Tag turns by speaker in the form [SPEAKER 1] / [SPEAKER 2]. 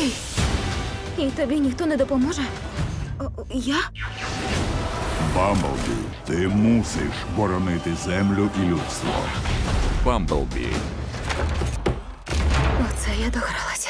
[SPEAKER 1] такий? І тобі ніхто не допоможе? О, Я?
[SPEAKER 2] Бамблбі, ти мусиш боронити землю і людство.
[SPEAKER 3] Бамблбі.
[SPEAKER 1] Оце я догралася.